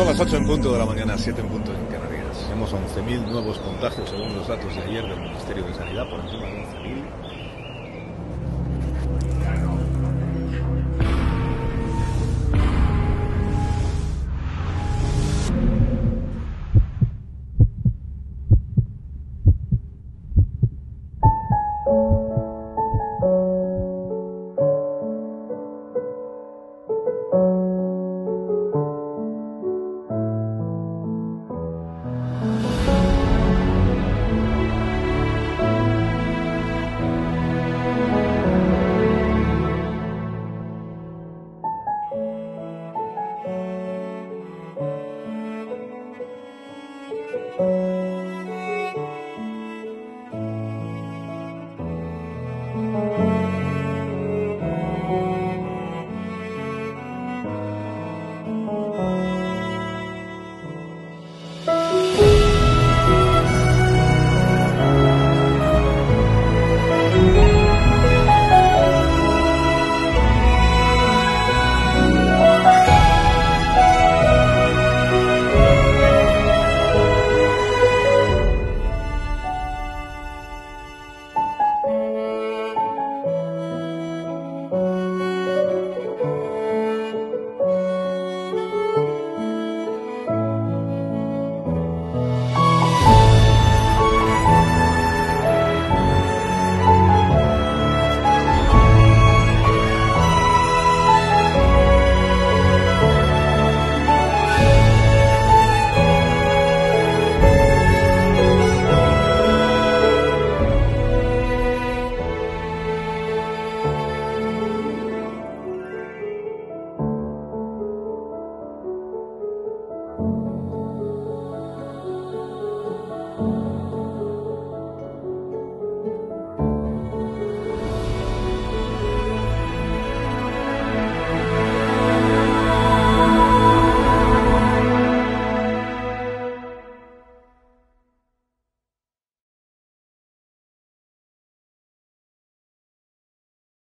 Son las 8 en punto de la mañana, 7 en punto en Canarias. Tenemos 11.000 nuevos contagios según los datos de ayer del Ministerio de Sanidad, por encima de 11.000.